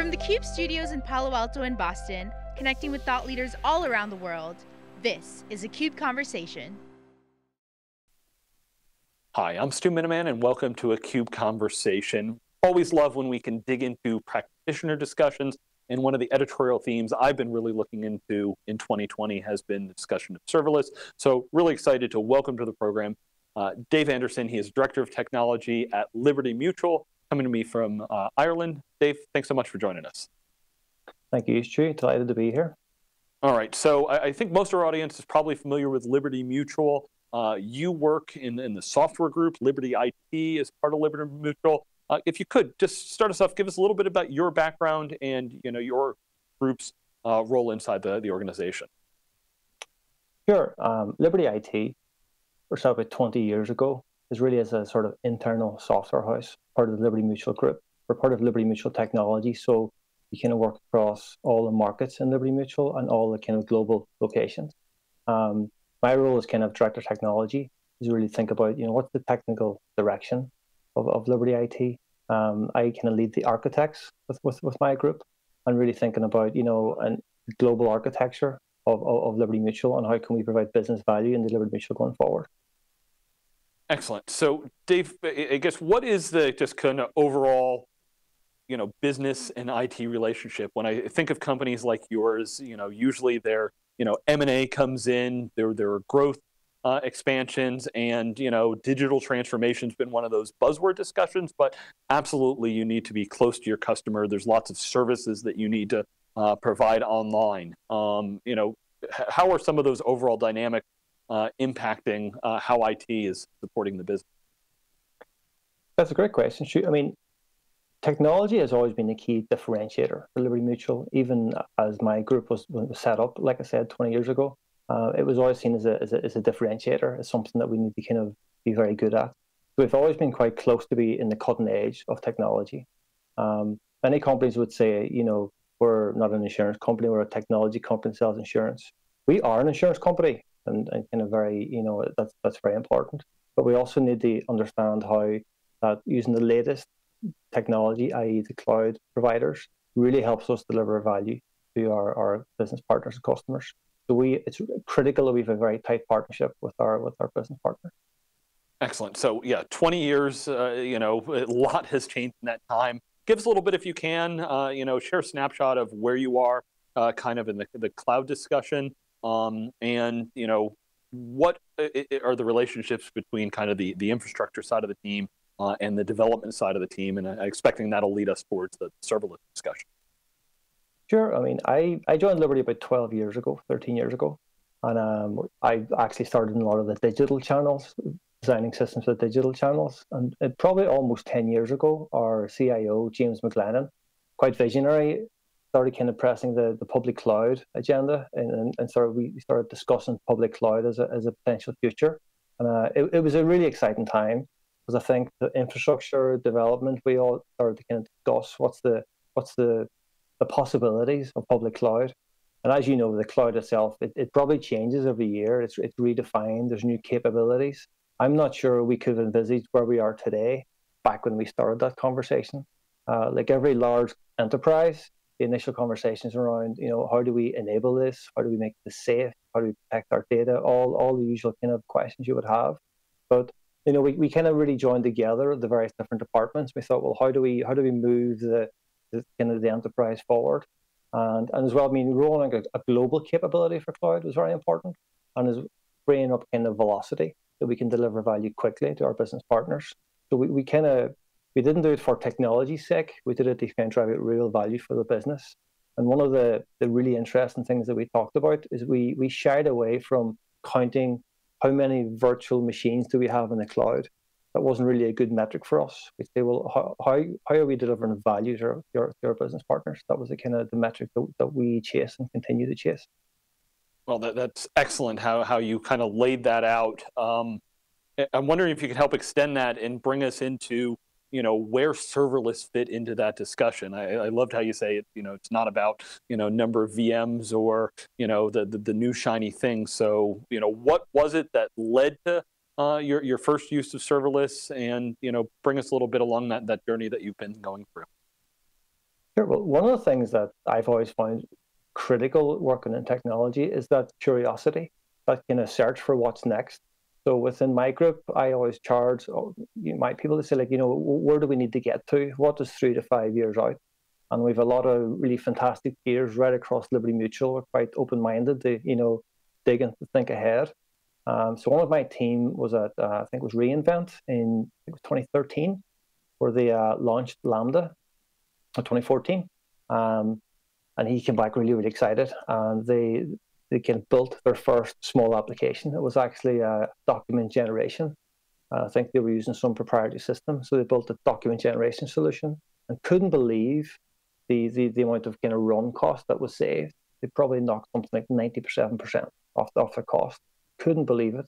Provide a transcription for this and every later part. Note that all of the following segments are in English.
From the CUBE studios in Palo Alto and Boston, connecting with thought leaders all around the world, this is a CUBE Conversation. Hi, I'm Stu Miniman, and welcome to a CUBE Conversation. Always love when we can dig into practitioner discussions, and one of the editorial themes I've been really looking into in 2020 has been the discussion of serverless. So really excited to welcome to the program uh, Dave Anderson. He is Director of Technology at Liberty Mutual, coming to me from uh, Ireland. Dave, thanks so much for joining us. Thank you, Stu. Delighted to be here. All right, so I, I think most of our audience is probably familiar with Liberty Mutual. Uh, you work in, in the software group, Liberty IT as part of Liberty Mutual. Uh, if you could, just start us off, give us a little bit about your background and you know your group's uh, role inside the, the organization. Sure. Um, Liberty IT, or started about 20 years ago, is really as a sort of internal software house, part of the Liberty Mutual Group. We're part of Liberty Mutual Technology, so we kind of work across all the markets in Liberty Mutual and all the kind of global locations. Um, my role as kind of director of technology is really think about, you know, what's the technical direction of, of Liberty IT. Um, I kind of lead the architects with, with, with my group and really thinking about, you know, an global architecture of, of, of Liberty Mutual and how can we provide business value in the Liberty Mutual going forward. Excellent. So, Dave, I guess what is the just kind of overall, you know, business and IT relationship? When I think of companies like yours, you know, usually they're, you know, M and A comes in, there are growth uh, expansions, and you know, digital transformation's been one of those buzzword discussions. But absolutely, you need to be close to your customer. There's lots of services that you need to uh, provide online. Um, you know, how are some of those overall dynamics impacting uh, how IT is supporting the business? That's a great question. I mean, technology has always been a key differentiator for Liberty Mutual. Even as my group was, was set up, like I said, 20 years ago, uh, it was always seen as a, as a, as a differentiator, as something that we need to kind of be very good at. We've always been quite close to be in the cutting edge of technology. Um, many companies would say, you know, we're not an insurance company, we're a technology company that sells insurance. We are an insurance company, and, and kind of very, you know, that's that's very important. But we also need to understand how that using the latest technology, i.e., the cloud providers, really helps us deliver value to our, our business partners and customers. So we it's critical that we have a very tight partnership with our with our business partner. Excellent. So yeah, 20 years. Uh, you know, a lot has changed in that time. Give us a little bit, if you can. Uh, you know, share a snapshot of where you are, uh, kind of in the the cloud discussion, um, and you know, what are the relationships between kind of the, the infrastructure side of the team uh, and the development side of the team? And I'm expecting that'll lead us towards the serverless discussion. Sure. I mean, I, I joined Liberty about 12 years ago, 13 years ago. And um, I actually started in a lot of the digital channels, designing systems for digital channels. And it, probably almost 10 years ago, our CIO, James McGlennon, quite visionary, started kind of pressing the, the public cloud agenda and, and, and started, we started discussing public cloud as a, as a potential future. And uh, it, it was a really exciting time because I think the infrastructure development, we all started to kind of discuss what's the, what's the, the possibilities of public cloud. And as you know, the cloud itself, it, it probably changes every year. It's, it's redefined, there's new capabilities. I'm not sure we could envisage where we are today back when we started that conversation. Uh, like every large enterprise, the initial conversations around, you know, how do we enable this? How do we make this safe? How do we protect our data? All all the usual kind of questions you would have. But you know, we, we kind of really joined together the various different departments. We thought, well, how do we how do we move the, the kind of the enterprise forward? And and as well, I mean, rolling a, a global capability for cloud was very important, and is bringing up kind of velocity that we can deliver value quickly to our business partners. So we, we kind of we didn't do it for technology's sake. We did it to kind of drive out real value for the business. And one of the, the really interesting things that we talked about is we we shied away from counting how many virtual machines do we have in the cloud. That wasn't really a good metric for us. We say, well, how, how, how are we delivering value to our, to business partners? That was the kind of the metric that, that we chase and continue to chase. Well, that, that's excellent how, how you kind of laid that out. Um, I'm wondering if you could help extend that and bring us into you know where serverless fit into that discussion I, I, loved how you say it you know it's not about you know number of vms or you know the, the, the new shiny thing so you know what was it that led to uh, your, your first use of serverless and you know bring us a little bit along that, that journey that you've been going through Sure. Well, one of the things that I've always found critical working in technology is that curiosity, that kind of search for what's next. So within my group, I always charge oh, my people to say, like, you know, where do we need to get to? What is three to five years out? And we've a lot of really fantastic peers right across Liberty Mutual. We're quite open-minded to, you know, dig and think ahead. Um, so one of my team was at, uh, I think it was reInvent in it was 2013, where they uh, launched Lambda in 2014. Um, and he came back really, really excited. And they they of built their first small application. It was actually a document generation. Uh, I think they were using some proprietary system, so they built a document generation solution and couldn't believe the the, the amount of kind of run cost that was saved. They probably knocked something like ninety seven percent off off the cost. Couldn't believe it,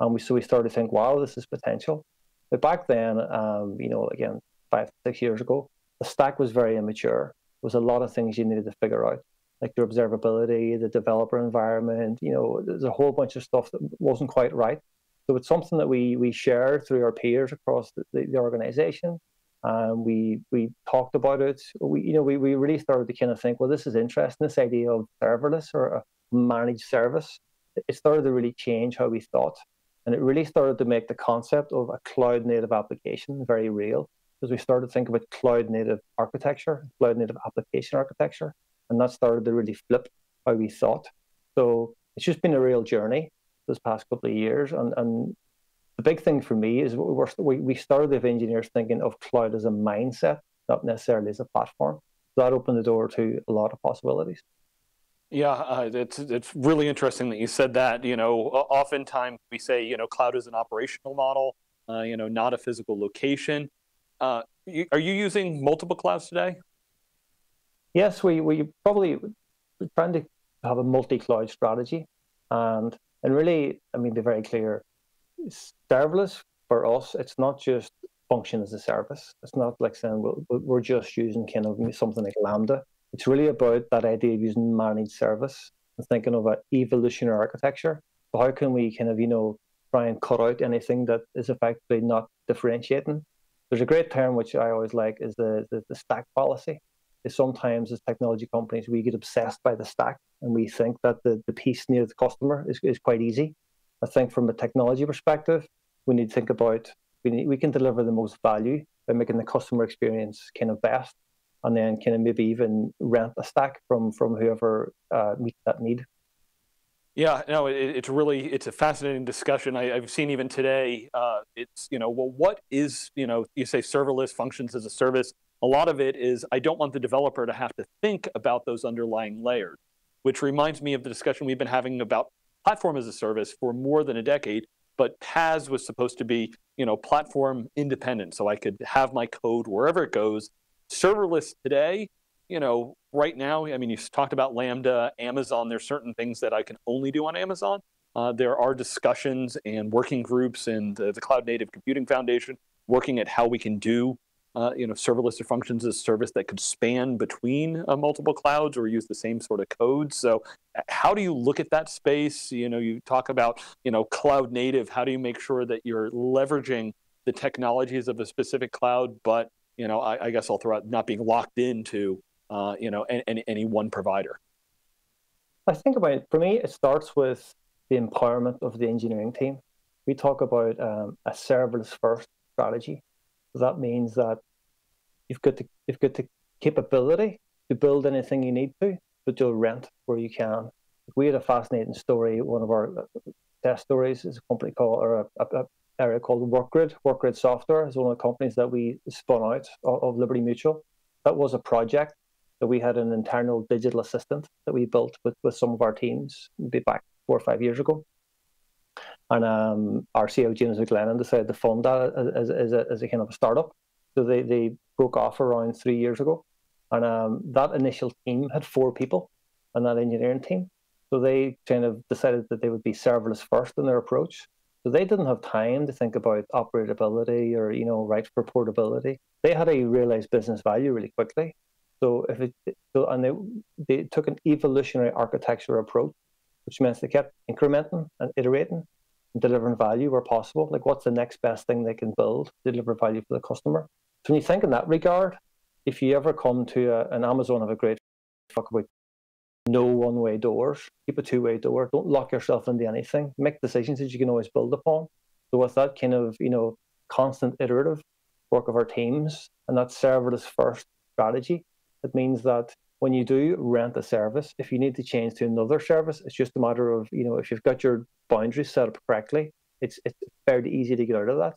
and we so we started to think, wow, this is potential. But back then, um, you know, again, five six years ago, the stack was very immature. There was a lot of things you needed to figure out like your observability, the developer environment. You know, there's a whole bunch of stuff that wasn't quite right. So it's something that we we share through our peers across the, the, the organization. Um, we we talked about it. We you know we, we really started to kind of think, well, this is interesting. This idea of serverless or a managed service. It started to really change how we thought, and it really started to make the concept of a cloud native application very real. Because we started to think about cloud native architecture, cloud native application architecture, and that started to really flip how we thought. So it's just been a real journey this past couple of years, and and the big thing for me is we we started with engineers thinking of cloud as a mindset, not necessarily as a platform. So that opened the door to a lot of possibilities. Yeah, uh, it's it's really interesting that you said that. You know, oftentimes we say you know cloud is an operational model, uh, you know, not a physical location. Uh, you, are you using multiple clouds today? Yes, we, we probably trying to have a multi-cloud strategy, and and really, I mean, be very clear, serverless for us, it's not just function as a service. It's not like saying we're, we're just using kind of something like Lambda. It's really about that idea of using managed service and thinking of an evolutionary architecture. So how can we kind of, you know, try and cut out anything that is effectively not differentiating? There's a great term which I always like is the, the, the stack fallacy is sometimes as technology companies we get obsessed by the stack and we think that the, the piece near the customer is, is quite easy. I think from a technology perspective, we need to think about we need, we can deliver the most value by making the customer experience kind of best, and then kind of maybe even rent a stack from from whoever uh, meets that need. Yeah, no, it, it's really it's a fascinating discussion. I, have seen even today. Uh, it's you know, well, what is you know, you say serverless functions as a service. A lot of it is I don't want the developer to have to think about those underlying layers, which reminds me of the discussion we've been having about platform as a service for more than a decade. But PaaS was supposed to be, you know, platform independent, so I could have my code wherever it goes. Serverless today, you know, right now, I mean, you talked about Lambda, Amazon. There's certain things that I can only do on Amazon. Uh, there are discussions and working groups and the, the Cloud Native Computing Foundation working at how we can do uh, you know, serverless or functions as a service that could span between uh, multiple clouds or use the same sort of code. So, how do you look at that space? You know, you talk about you know cloud native. How do you make sure that you're leveraging the technologies of a specific cloud, but you know, I, I guess I'll throw out not being locked into uh, you know any, any one provider. I think about it. For me, it starts with the empowerment of the engineering team. We talk about um, a serverless first strategy that means that you've got the you've got the capability to build anything you need to, but you'll rent where you can. We had a fascinating story. One of our uh, test stories is a company called or a, a, a area called WorkGrid. WorkGrid Software is one of the companies that we spun out of, of Liberty Mutual. That was a project that we had an internal digital assistant that we built with, with some of our teams, maybe back four or five years ago. And um, our CEO, James McGlennon, decided to fund that as, as, a, as a kind of a startup. So they, they broke off around three years ago. And um, that initial team had four people on that engineering team. So they kind of decided that they would be serverless first in their approach. So they didn't have time to think about operability or, you know, right for portability. They had to realize business value really quickly. So if it, so, and they, they took an evolutionary architecture approach, which means they kept incrementing and iterating delivering value where possible. Like, what's the next best thing they can build, deliver value for the customer? So when you think in that regard, if you ever come to a, an Amazon have a great talk about no one way doors, keep a two way door. Don't lock yourself into anything. Make decisions that you can always build upon. So with that kind of you know constant iterative work of our teams and that serverless first strategy, it means that when you do rent a service, if you need to change to another service, it's just a matter of you know if you've got your boundaries set up correctly, it's it's fairly easy to get out of that.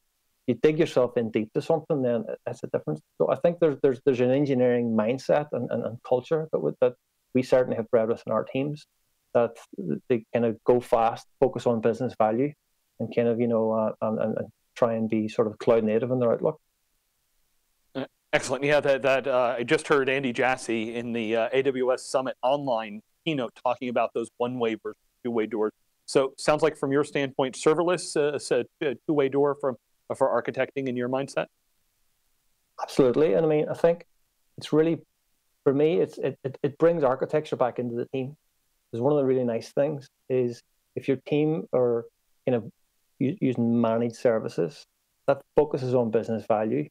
You dig yourself in deep to something, then that's a difference. So I think there's there's there's an engineering mindset and, and, and culture that that we certainly have bred within our teams that they kind of go fast, focus on business value, and kind of you know uh, and, and try and be sort of cloud native in their outlook. Uh, excellent. Yeah, that that uh, I just heard Andy Jassy in the uh, AWS Summit online keynote talking about those one-way versus two-way doors. So sounds like from your standpoint, serverless, uh, a two-way door from for architecting in your mindset. Absolutely, and I mean, I think it's really for me, it's it, it, it brings architecture back into the team. Because one of the really nice things is if your team are kind of using managed services that focuses on business value.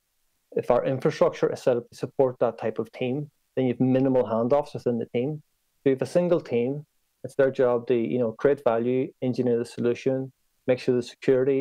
If our infrastructure is set up to support that type of team, then you have minimal handoffs within the team. So you have a single team, it's their job to you know create value, engineer the solution, make sure the security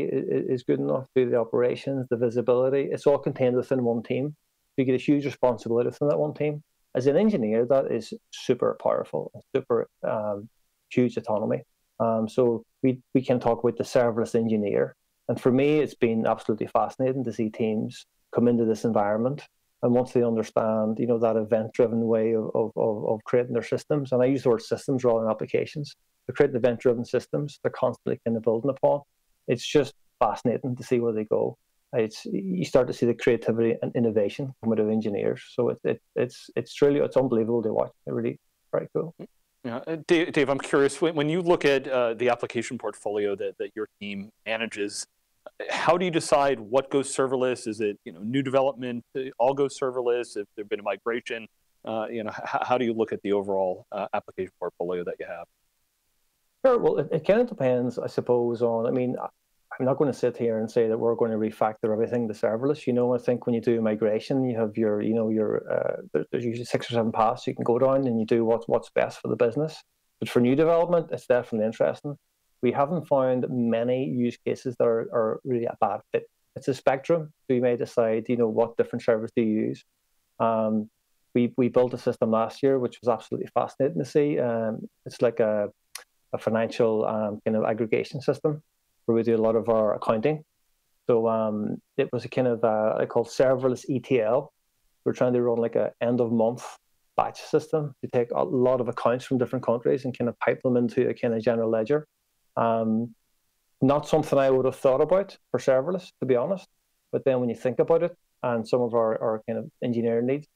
is good enough, do the operations, the visibility. It's all contained within one team. You get a huge responsibility within that one team as an engineer, that is super powerful, super um, huge autonomy. Um, so we we can talk about the serverless engineer, and for me, it's been absolutely fascinating to see teams come into this environment. And once they understand, you know, that event-driven way of, of, of creating their systems, and I use the word systems rather than applications, they're creating event-driven systems. They're constantly kind of building upon. It's just fascinating to see where they go it's you start to see the creativity and innovation come out of engineers. So it, it it's it's truly it's unbelievable to watch. It really very cool. Yeah, uh, Dave, Dave I'm curious when, when you look at uh, the application portfolio that, that your team manages. How do you decide what goes serverless? Is it you know new development uh, all goes serverless? If there's been a migration, uh, you know how, how, do you look at the overall uh, application portfolio that you have? Sure. Well, it, it kind of depends, I suppose, on. I mean, I'm not going to sit here and say that we're going to refactor everything to serverless. You know, I think when you do migration, you have your, you know, your uh, there's usually six or seven paths you can go down, and you do what's what's best for the business. But for new development, it's definitely interesting. We haven't found many use cases that are, are really a bad fit. It's a spectrum. We may decide, you know, what different service do you use. Um, we we built a system last year, which was absolutely fascinating to see. Um, it's like a a financial um, kind of aggregation system where we do a lot of our accounting. So um, it was a kind of uh, I call serverless ETL. We're trying to run like a end of month batch system to take a lot of accounts from different countries and kind of pipe them into a kind of general ledger. Um, not something I would have thought about for serverless, to be honest. But then when you think about it, and some of our, our kind of engineering needs,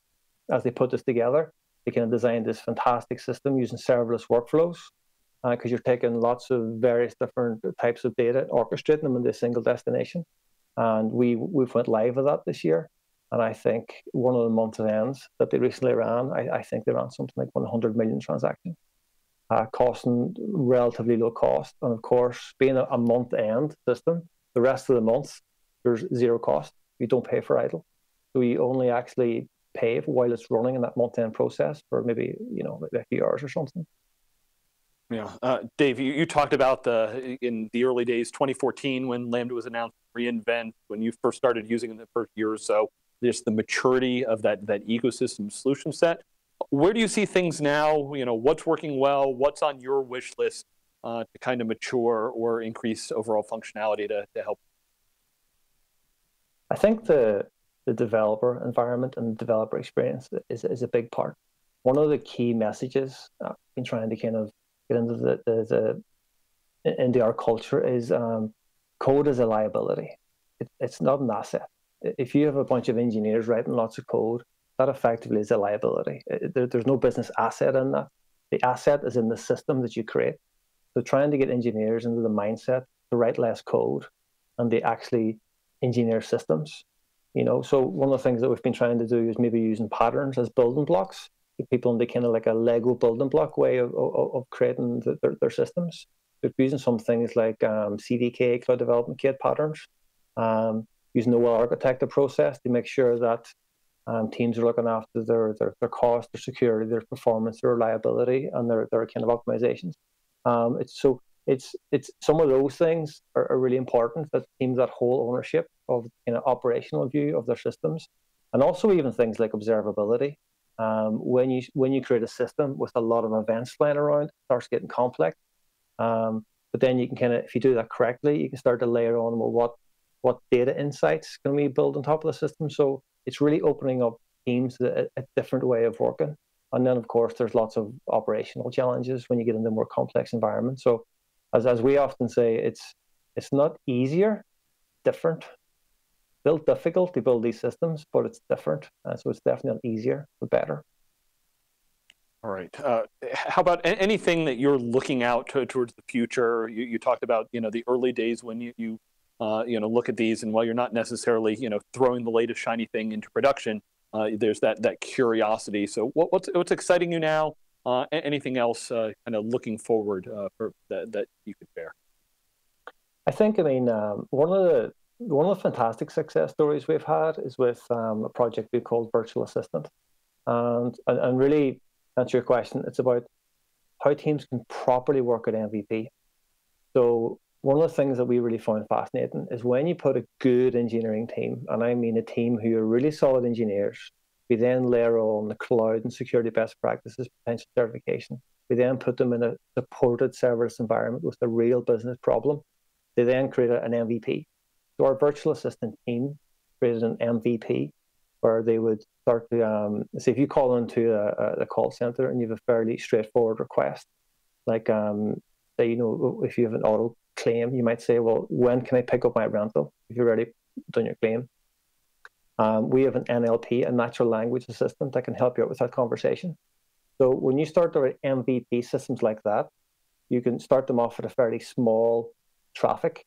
as they put this together, they kind of designed this fantastic system using serverless workflows because uh, you're taking lots of various different types of data, orchestrating them into a single destination. And we we've went live with that this year. And I think one of the month ends that they recently ran, I, I think they ran something like 100 million transactions, uh, costing relatively low cost. And of course, being a, a month end system, the rest of the month, there's zero cost. You don't pay for idle. So you only actually pay while it's running in that month end process for maybe, you know, maybe a few hours or something. Yeah, uh, Dave, you, you talked about the in the early days, 2014, when Lambda was announced, reInvent, when you first started using it in the first year or so, just the maturity of that that ecosystem solution set. Where do you see things now? You know, what's working well? What's on your wish list uh, to kind of mature or increase overall functionality to, to help? I think the the developer environment and the developer experience is, is a big part. One of the key messages I've been trying to kind of get into the, the, the into our culture is um, code is a liability. It, it's not an asset. If you have a bunch of engineers writing lots of code, that effectively is a liability. It, there, there's no business asset in that. The asset is in the system that you create. So trying to get engineers into the mindset to write less code and they actually engineer systems. You know, so one of the things that we've been trying to do is maybe using patterns as building blocks people in the kind of like a Lego building block way of, of, of creating the, their, their systems. They're using some things like um, CDK, Cloud Development Kit patterns, um, using the well architected process to make sure that Um, teams are looking after their, their, their cost, their security, their performance, their reliability, and their, their kind of optimizations. Um, it's so it's it's some of those things are, are really important that teams that whole ownership of you know operational view of their systems, and also even things like observability. Um, when you when you create a system with a lot of events flying around, it starts getting complex. Um, but then you can kind of, if you do that correctly, you can start to layer on well, what what data insights can we build on top of the system. So it's really opening up teams a, a different way of working. And then, of course, there's lots of operational challenges when you get into more complex environments. So, as, as we often say, it's it's not easier, different. Built difficult to build these systems, but it's different. Uh, so it's definitely not easier, but better. All right. Uh, how about anything that you're looking out to, towards the future? You, you, talked about you know the early days when you, you uh, you know, look at these, and while you're not necessarily, you know, throwing the latest shiny thing into production, uh, there's that that curiosity. So, what, what's what's exciting you now? Uh, anything else, uh, kind of looking forward uh, for that that you could bear? I think, I mean, um, one of the one of the fantastic success stories we've had is with um, a project we called Virtual Assistant, and and, and really answer your question, it's about how teams can properly work at MVP. So one of the things that we really found fascinating is when you put a good engineering team, and I mean a team who are really solid engineers, we then layer on the cloud and security best practices, potential certification. We then put them in a supported serverless environment with a real business problem. They then create an MVP. So our virtual assistant team created an MVP where they would start to um, say if you call into a, a call center and you have a fairly straightforward request, like um, say you know if you have an auto claim, you might say, well, when can I pick up my rental? If you've already done your claim. Um, we have an NLP, a natural language assistant that can help you out with that conversation. So when you start the MVP systems like that, you can start them off at a fairly small traffic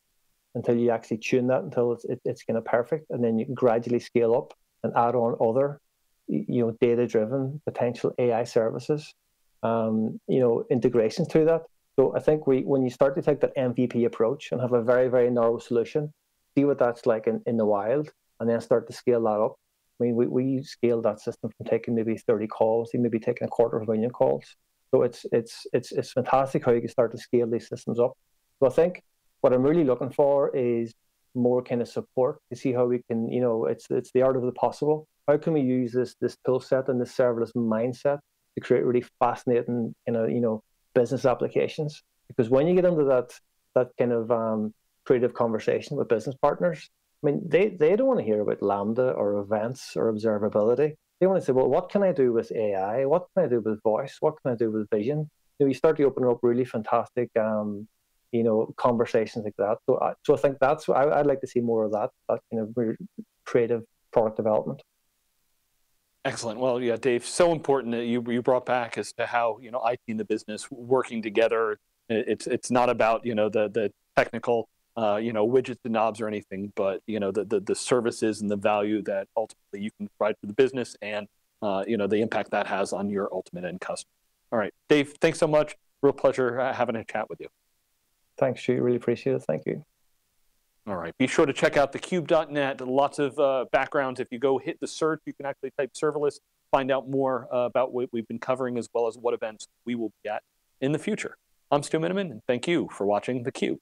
until you actually tune that until it's, it, it's kind of perfect, and then you gradually scale up and add on other, you know, data-driven potential AI services, um, you know, integrations to that. So I think we, when you start to take that MVP approach and have a very, very narrow solution, see what that's like in, in the wild, and then start to scale that up. I mean, we, we scaled that system from taking maybe 30 calls to maybe taking a quarter of a million calls. So it's it's it's it's fantastic how you can start to scale these systems up. So I think what I'm really looking for is more kind of support to see how we can, you know, it's it's the art of the possible. How can we use this this tool set and this serverless mindset to create really fascinating, you know, you know, business applications because when you get into that that kind of um, creative conversation with business partners, I mean, they, they don't want to hear about Lambda or events or observability. They want to say, well, what can I do with AI? What can I do with voice? What can I do with vision? You know, you start to open up really fantastic, um, you know, conversations like that. So, I, so I think that's I, I'd like to see more of that, that kind of creative product development. Excellent. Well, yeah, Dave, so important that you you brought back as to how you know IT and the business working together. It's it's not about you know the the technical uh, you know widgets and knobs or anything, but you know the, the the services and the value that ultimately you can provide for the business and uh, you know the impact that has on your ultimate end customer. All right, Dave, thanks so much. Real pleasure uh, having a chat with you. Thanks, Stu. Really appreciate it. Thank you. All right. Be sure to check out thecube.net. Lots of uh, backgrounds. If you go hit the search, you can actually type serverless, find out more uh, about what we've been covering as well as what events we will be at in the future. I'm Stu Miniman, and thank you for watching the theCUBE.